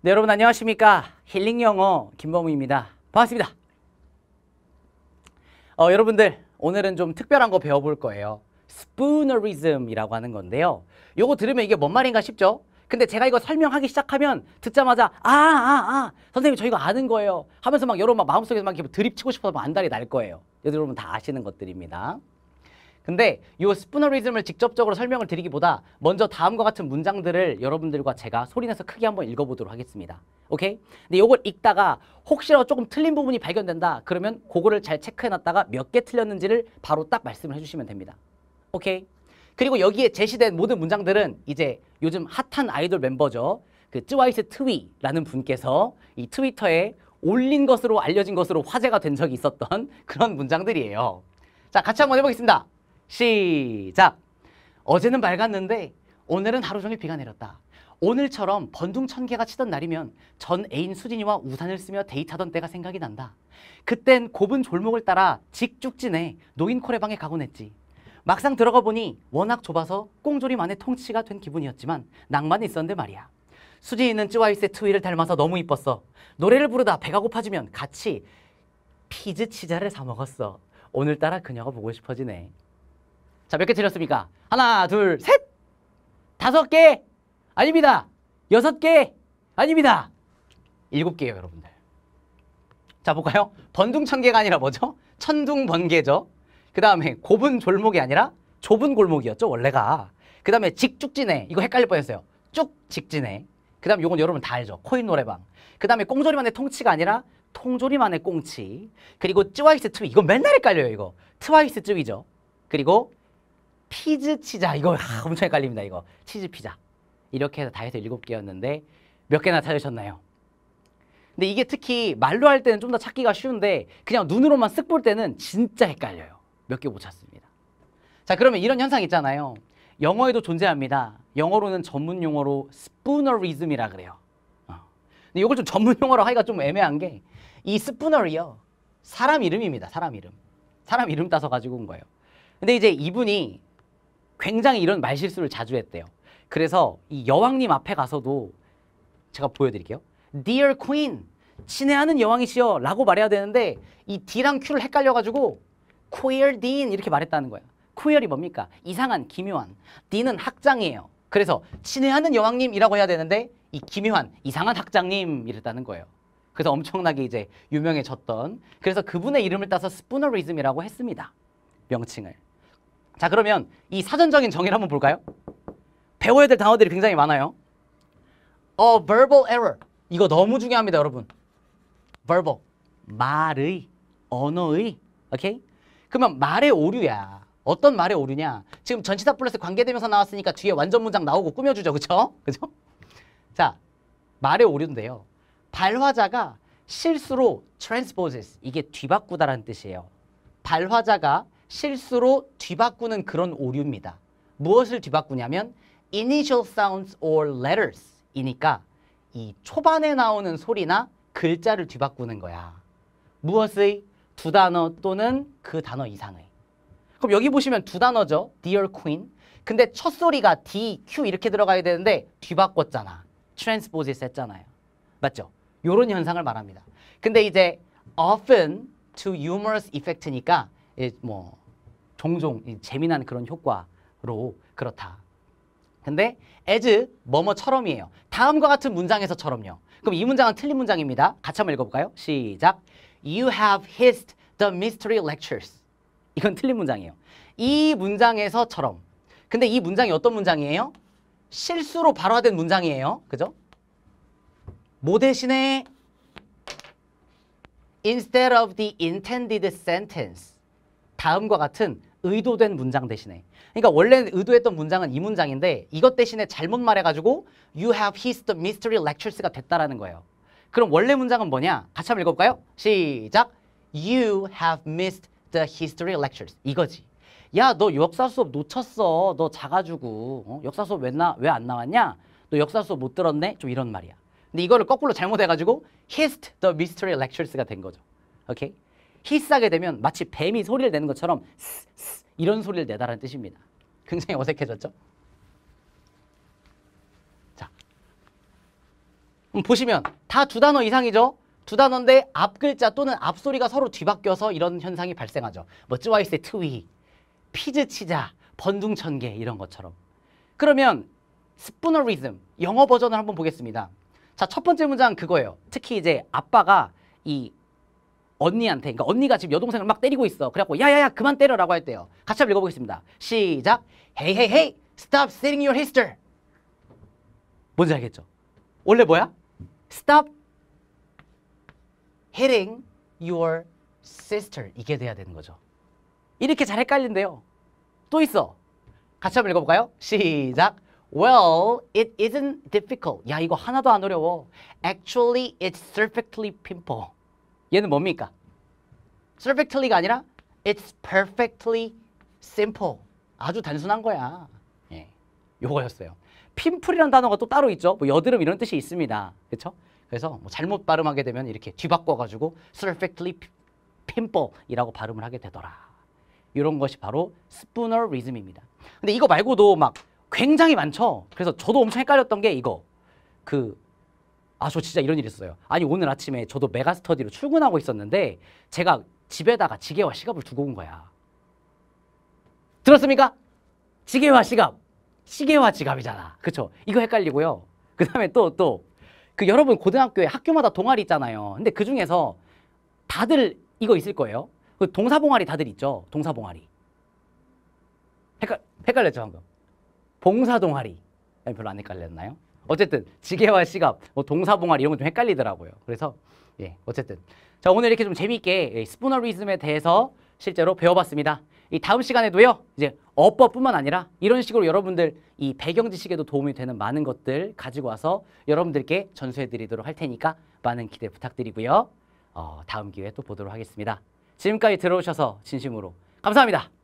네, 여러분 안녕하십니까? 힐링 영어 김범우입니다. 반갑습니다. 어, 여러분들 오늘은 좀 특별한 거 배워볼 거예요. spoonerism이라고 하는 건데요. 요거 들으면 이게 뭔 말인가 싶죠? 근데 제가 이거 설명하기 시작하면 듣자마자 아, 아, 아, 선생님 저 이거 아는 거예요. 하면서 막 여러분 막 마음속에서 막 이렇게 드립 치고 싶어서 막 안달이 날 거예요. 여러분 다 아시는 것들입니다. 근데 이 스푸너리즘을 직접적으로 설명을 드리기보다 먼저 다음과 같은 문장들을 여러분들과 제가 소리내서 크게 한번 읽어보도록 하겠습니다. 오케이? 근데 이걸 읽다가 혹시라도 조금 틀린 부분이 발견된다 그러면 그거를 잘 체크해놨다가 몇 개 틀렸는지를 바로 딱 말씀을 해주시면 됩니다. 오케이? 그리고 여기에 제시된 모든 문장들은 이제 요즘 핫한 아이돌 멤버죠. 그 쯔와이스 트위라는 분께서 이 트위터에 올린 것으로 알려진 것으로 화제가 된 적이 있었던 그런 문장들이에요. 자, 같이 한번 해보겠습니다. 시작. 어제는 맑았는데 오늘은 하루 종일 비가 내렸다. 오늘처럼 번둥천개가 치던 날이면 전 애인 수진이와 우산을 쓰며 데이트하던 때가 생각이 난다. 그땐 곱은 졸목을 따라 직죽진해 노인 코레방에 가곤 했지. 막상 들어가 보니 워낙 좁아서 꽁조리만의 통치가 된 기분이었지만 낭만이 있었는데 말이야. 수진이는 쯔와이스의 트위를 닮아서 너무 이뻤어. 노래를 부르다 배가 고파지면 같이 피즈 치자를 사 먹었어. 오늘따라 그녀가 보고 싶어지네. 자, 몇 개 틀렸습니까? 하나, 둘, 셋! 다섯 개! 아닙니다. 여섯 개! 아닙니다. 일곱 개예요, 여러분들. 자, 볼까요? 번둥천개가 아니라 뭐죠? 천둥번개죠. 그 다음에 곱은 졸목이 아니라 좁은 골목이었죠, 원래가. 그 다음에 직죽지네. 이거 헷갈릴 뻔했어요. 쭉 직지네. 그 다음에 요건 여러분 다 알죠. 코인 노래방. 그 다음에 꽁조리만의 통치가 아니라 통조리만의 꽁치. 그리고 쯔와이스 트위. 이거 맨날 헷갈려요, 이거. 트와이스 쯔위죠. 그리고 피즈 치자. 이거 아, 엄청 헷갈립니다, 이거. 치즈 피자. 이렇게 해서 다 해서 일곱 개였는데 몇 개나 찾으셨나요? 근데 이게 특히 말로 할 때는 좀 더 찾기가 쉬운데 그냥 눈으로만 쓱 볼 때는 진짜 헷갈려요. 몇 개 못 찾습니다. 자, 그러면 이런 현상 있잖아요. 영어에도 존재합니다. 영어로는 전문 용어로 spoonerism이라 그래요. 어. 근데 이걸 좀 전문 용어로 하기가 좀 애매한 게이 spooner이요. 사람 이름입니다. 사람 이름. 사람 이름 따서 가지고 온 거예요. 근데 이제 이분이 굉장히 이런 말실수를 자주 했대요. 그래서 이 여왕님 앞에 가서도 제가 보여드릴게요. Dear Queen, 친애하는 여왕이시여 라고 말해야 되는데 이 D랑 Q를 헷갈려가지고 Queer Dean 이렇게 말했다는 거예요. Queer이 뭡니까? 이상한, 기묘한. Dean은 학장이에요. 그래서 친애하는 여왕님이라고 해야 되는데 이 기묘한, 이상한 학장님 이랬다는 거예요. 그래서 엄청나게 이제 유명해졌던 그래서 그분의 이름을 따서 스푸너리즘이라고 했습니다. 명칭을. 자 그러면 이 사전적인 정의를 한번 볼까요? 배워야 될 단어들이 굉장히 많아요. 어, verbal error. 이거 너무 중요합니다, 여러분. verbal. 말의, 언어의. 오케이? 그러면 말의 오류야. 어떤 말의 오류냐? 지금 전치사 플러스 관계대명사 나왔으니까 뒤에 완전 문장 나오고 꾸며주죠. 그쵸? 그죠? 자, 말의 오류인데요. 발화자가 실수로 transposes. 이게 뒤바꾸다라는 뜻이에요. 발화자가 실수로 뒤바꾸는 그런 오류입니다. 무엇을 뒤바꾸냐면 initial sounds or letters 이니까 이 초반에 나오는 소리나 글자를 뒤바꾸는 거야. 무엇의 두 단어 또는 그 단어 이상의. 그럼 여기 보시면 두 단어죠. Dear Queen. 근데 첫 소리가 D, Q 이렇게 들어가야 되는데 뒤바꿨잖아. Transposes 했잖아요. 맞죠? 요런 현상을 말합니다. 근데 이제 often to humorous effect니까 예, 뭐 종종 이 재미난 그런 효과로 그렇다. 근데 as 뭐뭐처럼이에요. 다음과 같은 문장에서처럼요. 그럼 이 문장은 틀린 문장입니다. 같이 한번 읽어볼까요? 시작. You have hissed the mystery lectures. 이건 틀린 문장이에요. 이 문장에서처럼. 근데 이 문장이 어떤 문장이에요? 실수로 발화된 문장이에요. 그죠? 뭐 대신에 instead of the intended sentence 다음과 같은 의도된 문장 대신에 그러니까 원래 의도했던 문장은 이 문장인데 이것 대신에 잘못 말해가지고 you have hissed the mystery lectures가 됐다라는 거예요. 그럼 원래 문장은 뭐냐? 같이 한번 읽어볼까요? 시작. You have missed the history lectures. 이거지. 야, 너 역사 수업 놓쳤어. 너 자가지고 어? 역사 수업 왜왜 안 나왔냐? 너 역사 수업 못 들었네? 좀 이런 말이야. 근데 이거를 거꾸로 잘못해가지고 hissed the mystery lectures가 된 거죠. 오케이? 히스하게 되면 마치 뱀이 소리를 내는 것처럼 스, 스, 이런 소리를 내다라는 뜻입니다. 굉장히 어색해졌죠? 자, 음, 보시면 다 두 단어 이상이죠? 두 단어인데 앞 글자 또는 앞 소리가 서로 뒤바뀌어서 이런 현상이 발생하죠. 뭐 쯔와이스의 트위, 피즈 치자, 번둥천개 이런 것처럼. 그러면 스푸너리즘 영어 버전을 한번 보겠습니다. 자, 첫 번째 문장 그거예요. 특히 이제 아빠가 이 언니한테, 그러니까 언니가 지금 여동생을 막 때리고 있어. 그래갖고 야야야 그만 때려라고 할 때요. 같이 한번 읽어보겠습니다. 시작. Hey hey hey, stop stealing your sister. 뭔지 알겠죠? 원래 뭐야? Stop hitting your sister. 이게 돼야 되는 거죠. 이렇게 잘 헷갈린대요. 또 있어. 같이 한번 읽어볼까요? 시작. Well, it isn't difficult. 야, 이거 하나도 안 어려워. Actually, it's perfectly simple. 얘는 뭡니까? perfectly가 아니라 it's perfectly simple. 아주 단순한 거야. 예. 요거였어요. 핀플이라는 단어가 또 따로 있죠. 뭐 여드름 이런 뜻이 있습니다. 그렇죠? 그래서 뭐 잘못 발음하게 되면 이렇게 뒤바꿔 가지고 perfectly pimple이라고 발음을 하게 되더라. 이런 것이 바로 스푸너리즘입니다. 근데 이거 말고도 막 굉장히 많죠. 그래서 저도 엄청 헷갈렸던 게 이거. 그 아, 저 진짜 이런 일이 있었어요. 아니, 오늘 아침에 저도 메가스터디로 출근하고 있었는데 제가 집에다가 지게와 시갑을 두고 온 거야. 들었습니까? 지게와 시갑. 시계와 지갑이잖아. 그쵸? 이거 헷갈리고요. 그 다음에 또, 또, 그 여러분 고등학교에 학교마다 동아리 있잖아요. 근데 그 중에서 다들 이거 있을 거예요. 그 동사봉아리 다들 있죠? 동사봉아리. 헷갈, 헷갈렸죠, 방금? 봉사동아리. 별로 안 헷갈렸나요? 어쨌든 지게와 시갑, 뭐 동사봉아리 이런 거 좀 헷갈리더라고요. 그래서 예, 어쨌든 자 오늘 이렇게 좀 재미있게 이 스푸너리즘에 대해서 실제로 배워봤습니다. 이 다음 시간에도요 이제 어법뿐만 아니라 이런 식으로 여러분들 이 배경 지식에도 도움이 되는 많은 것들 가지고 와서 여러분들께 전수해드리도록 할 테니까 많은 기대 부탁드리고요. 어, 다음 기회에 또 보도록 하겠습니다. 지금까지 들어오셔서 진심으로 감사합니다.